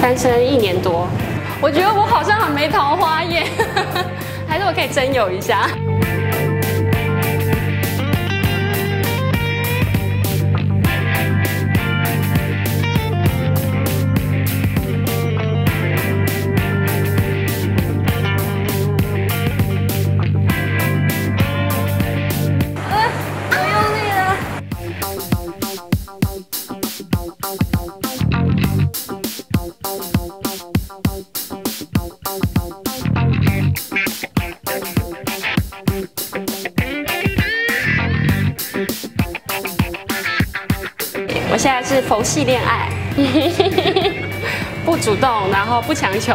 单身一年多，我觉得我好像很没桃花耶，还是我可以征友一下。我我现在是佛系恋爱，不主动，然后不强求。